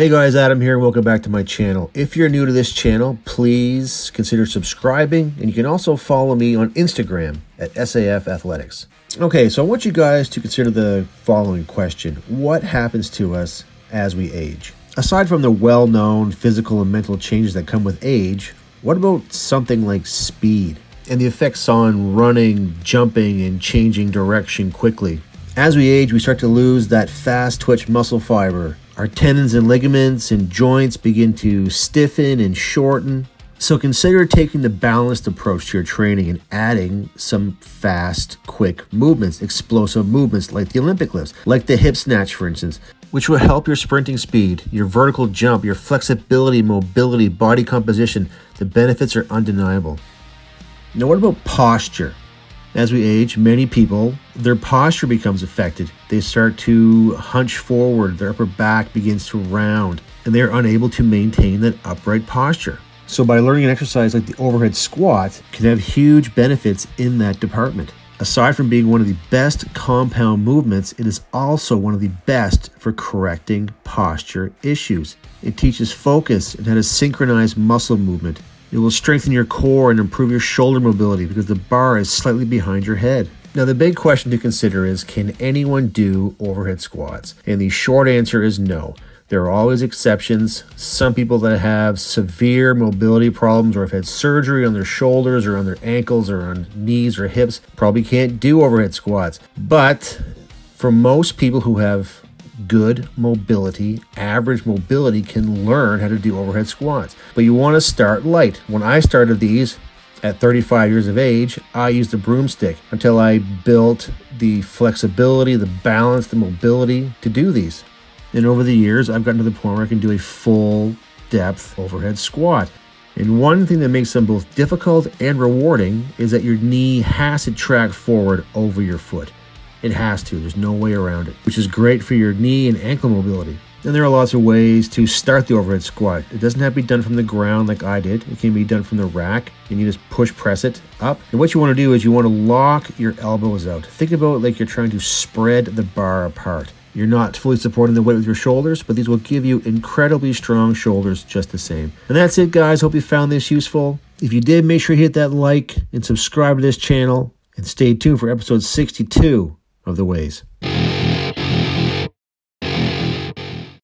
Hey guys, Adam here, and welcome back to my channel. If you're new to this channel, please consider subscribing, and you can also follow me on Instagram at SAF Athletics. Okay, so I want you guys to consider the following question What happens to us as we age? Aside from the well known physical and mental changes that come with age, what about something like speed and the effects on running, jumping, and changing direction quickly? As we age, we start to lose that fast twitch muscle fiber. Our tendons and ligaments and joints begin to stiffen and shorten. So consider taking the balanced approach to your training and adding some fast, quick movements, explosive movements like the Olympic lifts, like the hip snatch, for instance, which will help your sprinting speed, your vertical jump, your flexibility, mobility, body composition. The benefits are undeniable. Now, what about posture? As we age, many people, their posture becomes affected. They start to hunch forward, their upper back begins to round, and they're unable to maintain that upright posture. So, by learning an exercise like the overhead squat, can have huge benefits in that department. Aside from being one of the best compound movements, it is also one of the best for correcting posture issues. It teaches focus and how to synchronize muscle movement. It will strengthen your core and improve your shoulder mobility because the bar is slightly behind your head. Now, the big question to consider is can anyone do overhead squats? And the short answer is no. There are always exceptions. Some people that have severe mobility problems or have had surgery on their shoulders or on their ankles or on knees or hips probably can't do overhead squats. But for most people who have good mobility, average mobility can learn how to do overhead squats. But you want to start light. When I started these, at 35 years of age, I used a broomstick until I built the flexibility, the balance, the mobility to do these. And over the years, I've gotten to the point where I can do a full depth overhead squat. And one thing that makes them both difficult and rewarding is that your knee has to track forward over your foot. It has to, there's no way around it, which is great for your knee and ankle mobility. And there are lots of ways to start the overhead squat. It doesn't have to be done from the ground like I did. It can be done from the rack and you just push press it up. And what you want to do is you want to lock your elbows out. Think about it like you're trying to spread the bar apart. You're not fully supporting the weight with your shoulders, but these will give you incredibly strong shoulders just the same. And that's it, guys. Hope you found this useful. If you did, make sure you hit that like and subscribe to this channel. And stay tuned for episode 62 of The Ways.